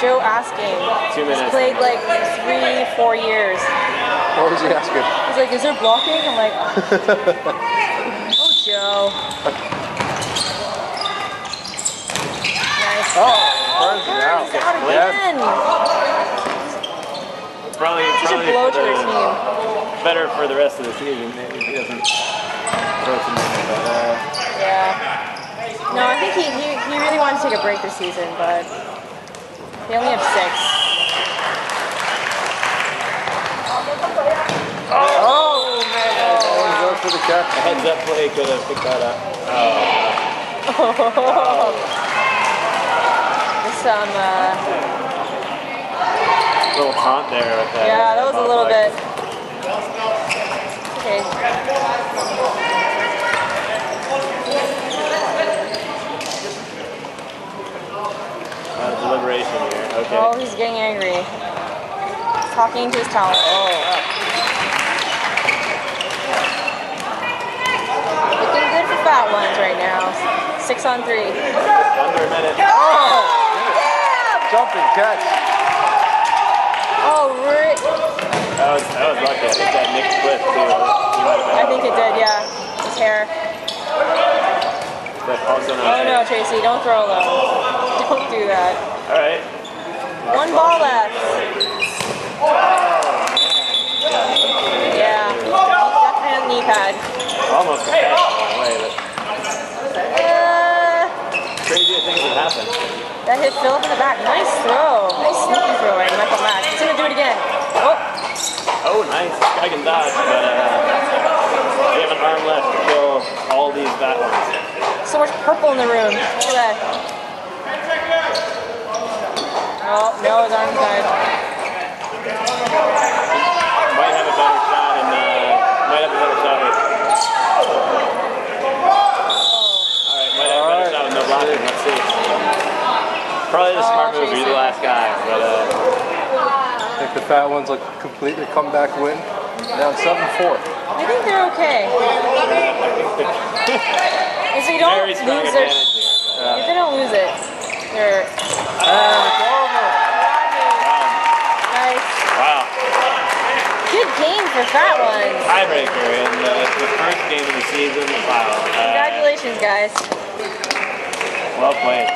Joe asking. Two minutes. He's played like three, four years. What was he asking? He's like, is there blocking? I'm like, oh, Joe. Nice. Oh, burns it out. Burns out Yeah. again. Probably, a probably blow for to their the- team. better for the rest of the season maybe if he doesn't throw some in, but uh, Yeah. No, I think he, he, he really wanted to take a break this season, but they only have six. Oh, man. Oh, he goes for the catch. a heads up play could have picked that up. There's some, uh, little taunt there with that. yeah, that was a little bit. Okay. Uh, deliberation here. Okay. Oh, he's getting angry. He's talking to his talent. Oh. Looking good for fat ones right now. Six on three. Under a minute. Oh, Yeah! jumping catch. Oh, Rick. That was that was lucky. I think that Nick Cliff too. He might have I think it did, yeah. His hair. But also not. Oh no, Tracy, don't throw low. Don't do that. All right. One ball left. Yeah. That kind knee pad. Almost a way, but Uh, crazier things have happened. that hit Philip in the back. Nice throw. Nice sneaky throw by Michael Mack. He's gonna do it again. Oh, Oh, nice. This guy can dodge, but uh, they have an arm left to kill all these fat ones. so much purple in the room. Look at that. Oh, no, his arm's died. Might have a better shot and uh, might have a better shot with. All right, might have a better shot with no blocking. Let's see. Probably the smart move. You're the last guy, but uh, I think the fat ones like completely comeback win. Down 7-4. I think they're okay. If they don't very lose their, advantage here. if they don't lose it, they're And Wow, Good game for fat ones. tiebreaker in the, the first game of the season. Wow, uh, Congratulations, guys. well played.